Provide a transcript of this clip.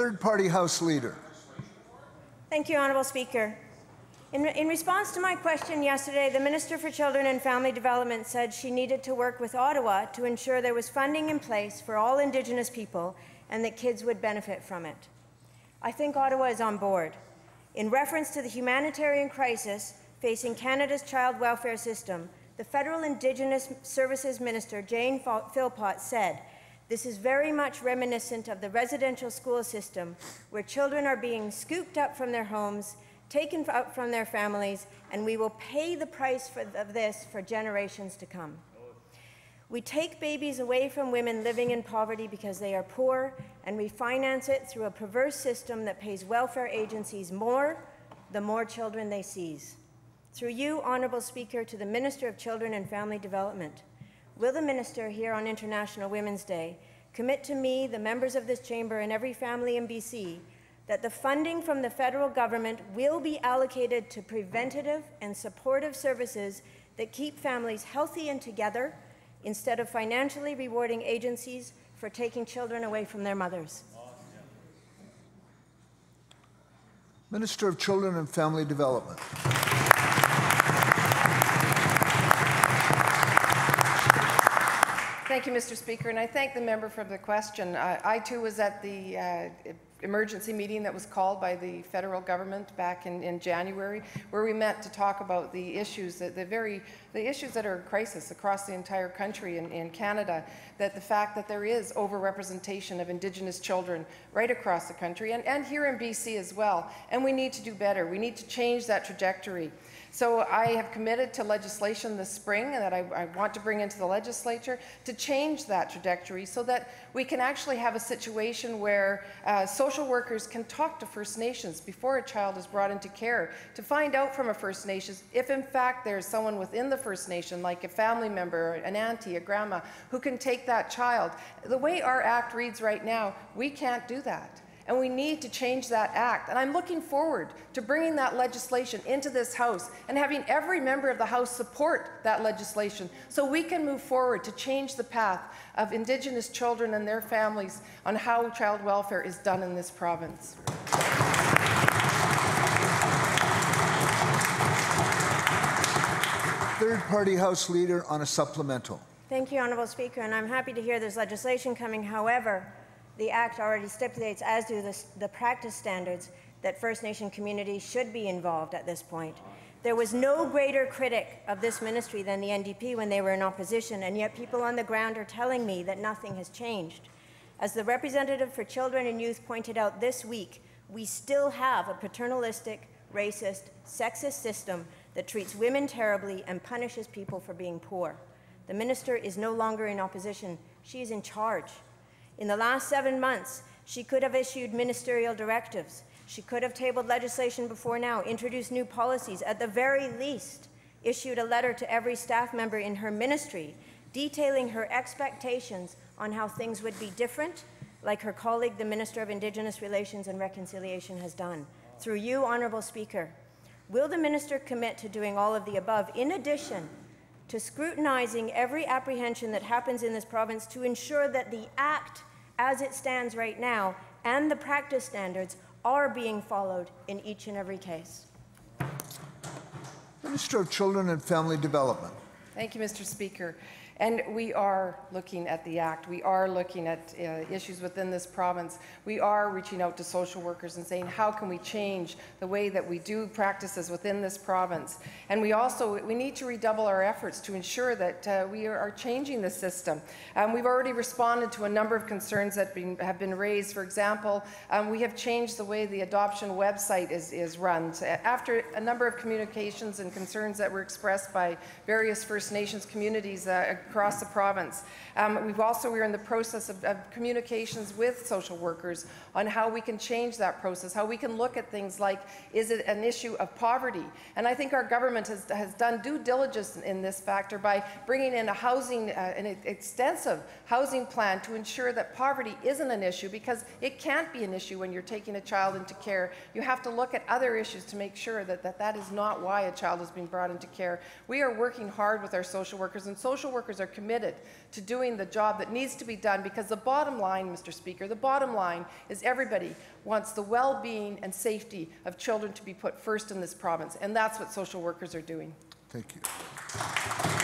Third Party House Leader. Thank you, Honourable Speaker. In, in, response to my question yesterday, the Minister for Children and Family Development said she needed to work with Ottawa to ensure there was funding in place for all Indigenous people and that kids would benefit from it. I think Ottawa is on board. In reference to the humanitarian crisis facing Canada's child welfare system, the federal Indigenous Services Minister, Jane Philpott, said, this is very much reminiscent of the residential school system, where children are being scooped up from their homes taken out from their families, and we will pay the price for, of this for generations to come. We take babies away from women living in poverty because they are poor, and we finance it through a perverse system that pays welfare agencies more the more children they seize. Through you, Honourable Speaker, to the Minister of Children and Family Development, will the Minister here on International Women's Day commit to me, the members of this chamber, and every family in BC that the funding from the federal government will be allocated to preventative and supportive services that keep families healthy and together instead of financially rewarding agencies for taking children away from their mothers. Minister of Children and Family Development. Thank you, Mr. Speaker, and I thank the member for the question. Uh, I too was at the uh, emergency meeting that was called by the federal government back in, in January, where we met to talk about the issues, that the very, the issues that are in crisis across the entire country in, in Canada, that the fact that there is overrepresentation of Indigenous children right across the country and, and here in BC as well. And we need to do better. We need to change that trajectory. So I have committed to legislation this spring that I, I, want to bring into the legislature to change that trajectory so that we can actually have a situation where uh, social workers can talk to First Nations before a child is brought into care to find out from a First Nation if in fact there's someone within the First Nation, like a family member, an auntie, a grandma, who can take that child. The way our act reads right now, we can't do that and we need to change that act. And I'm looking forward to bringing that legislation into this House and having every member of the House support that legislation so we can move forward to change the path of Indigenous children and their families on how child welfare is done in this province. Third party House Leader on a supplemental. Thank you, Honourable Speaker, and I'm happy to hear there's legislation coming. However, the Act already stipulates, as do the, the practice standards, that First Nation communities should be involved at this point. There was no greater critic of this ministry than the NDP when they were in opposition, and yet people on the ground are telling me that nothing has changed. As the representative for children and youth pointed out this week, we still have a paternalistic, racist, sexist system that treats women terribly and punishes people for being poor. The minister is no longer in opposition, she is in charge. In the last seven months, she could have issued ministerial directives. She could have tabled legislation before now, introduced new policies, at the very least, issued a letter to every staff member in her ministry detailing her expectations on how things would be different, like her colleague, the Minister of Indigenous Relations and Reconciliation, has done. Through you, Honourable Speaker, will the Minister commit to doing all of the above, in addition to scrutinizing every apprehension that happens in this province to ensure that the Act as it stands right now and the practice standards are being followed in each and every case. Minister of Children and Family Development. Thank you, Mr. Speaker. And we are looking at the Act. We are looking at uh, issues within this province. We are reaching out to social workers and saying, how can we change the way that we do practices within this province? And we also, we need to redouble our efforts to ensure that uh, we are changing the system. Um, we've already responded to a number of concerns that been, have been raised. For example, um, we have changed the way the adoption website is, is run. After a number of communications and concerns that were expressed by various First Nations communities uh, across the province. Um, we've also, we're in the process of, of, communications with social workers on how we can change that process, how we can look at things like, is it an issue of poverty? And I think our government has, has done due diligence in this factor by bringing in a housing, uh, an extensive housing plan to ensure that poverty isn't an issue because it can't be an issue when you're taking a child into care. You have to look at other issues to make sure that that, that is not why a child is being brought into care. We are working hard with our social workers and social workers workers are committed to doing the job that needs to be done because the bottom line, Mr. Speaker, the bottom line is everybody wants the well-being and safety of children to be put first in this province, and that's what social workers are doing. Thank you.